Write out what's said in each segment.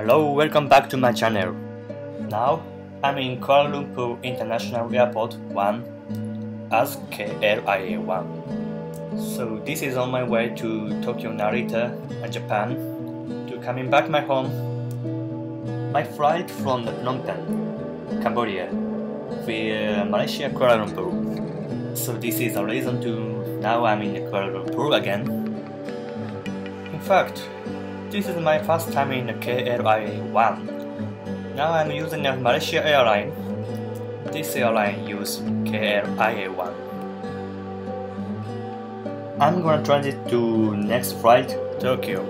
Hello, welcome back to my channel. Now, I'm in Kuala Lumpur International Airport 1 as KLIA1. So this is on my way to Tokyo Narita, in Japan, to coming back my home. My flight from Phnom Penh, Cambodia, via Malaysia, Kuala Lumpur. So this is a reason to now I'm in Kuala Lumpur again. In fact, this is my first time in the KLIA-1. Now I'm using a Malaysia airline. This airline use KLIA-1. I'm gonna transit to next flight Tokyo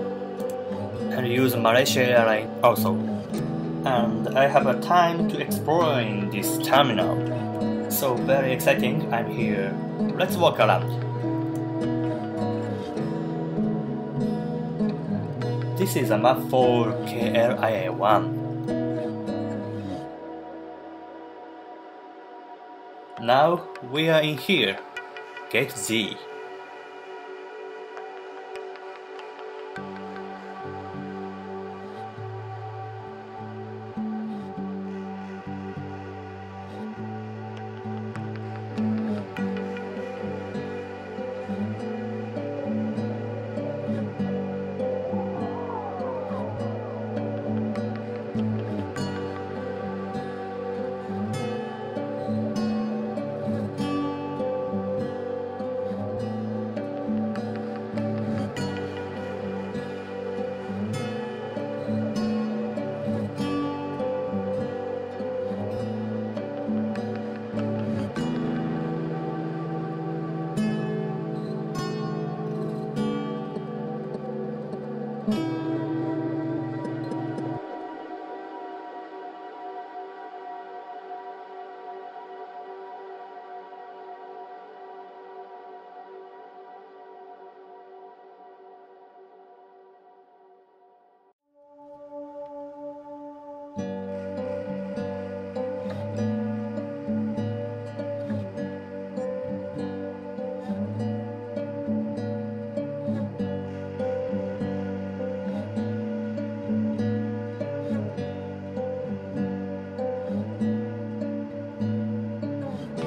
and use Malaysia airline also. And I have a time to explore in this terminal. So very exciting, I'm here. Let's walk around. This is a map for KLIA1. Now we are in here, Gate Z.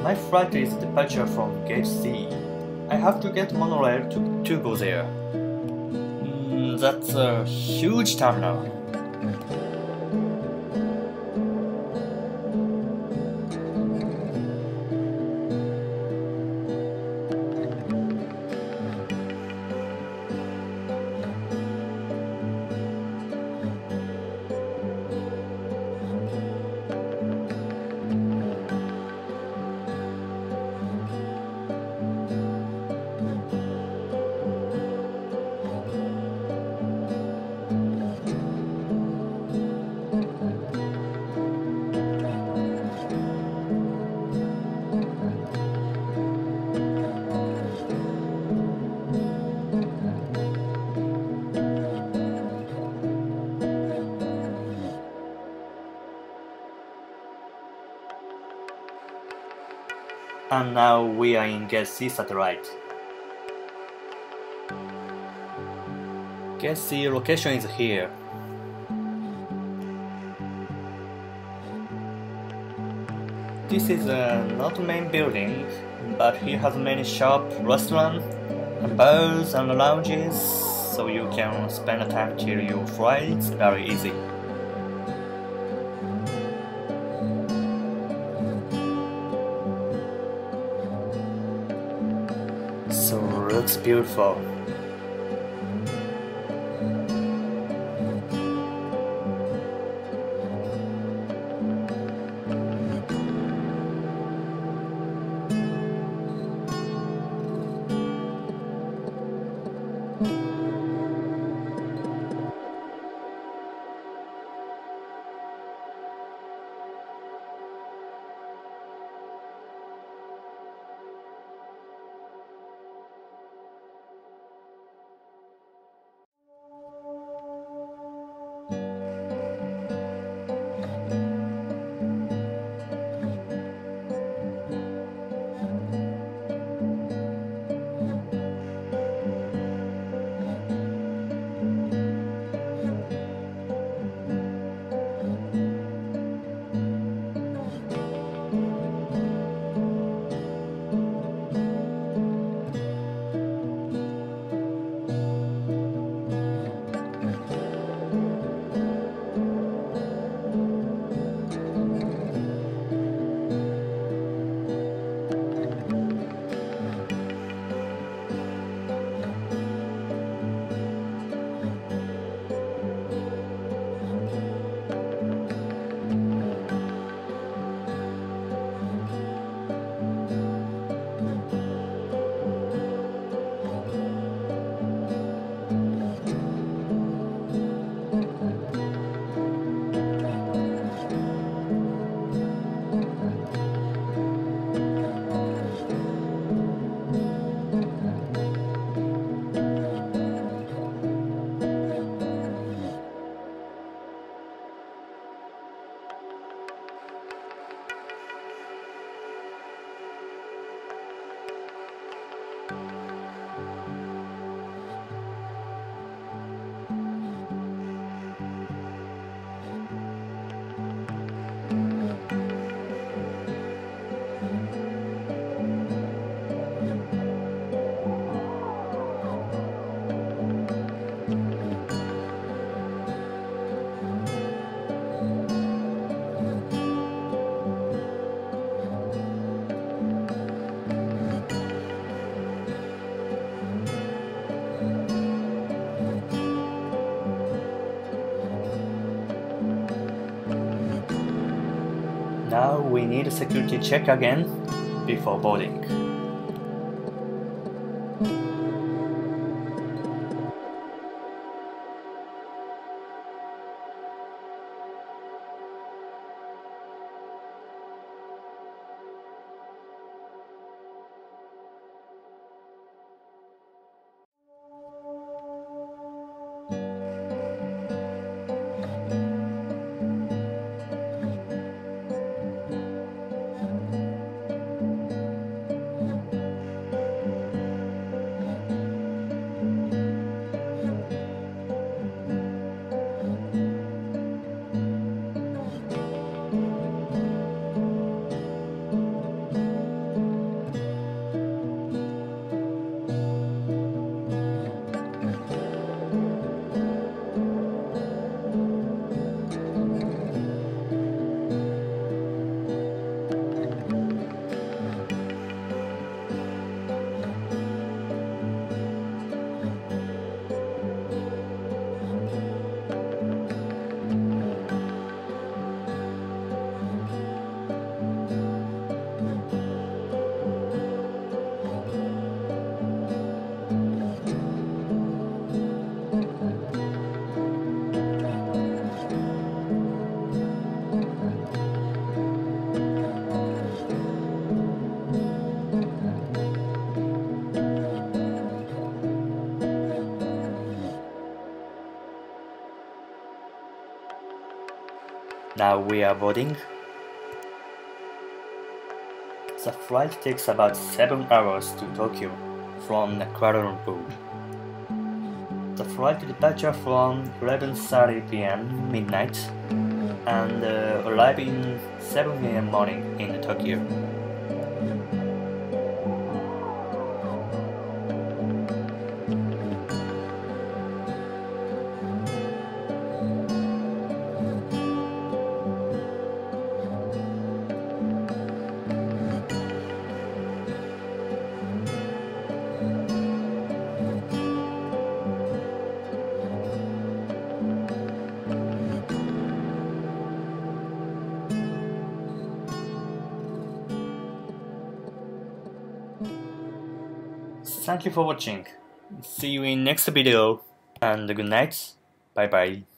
My flight is departure from Gate C. I have to get monorail to, to go there. Mm, that's a huge terminal. And now we are in Gate C satellite. Gate C location is here. This is uh, not main building, but he has many shop, restaurant, bars and lounges, so you can spend time till you. It's very easy. awesome, looks beautiful. We need a security check again before boarding. Now we are boarding. The flight takes about 7 hours to Tokyo from the Kuala Lumpur. The flight departure from 11.30 pm midnight and uh, in 7 am morning in Tokyo. Thank you for watching. See you in next video and good night. Bye bye.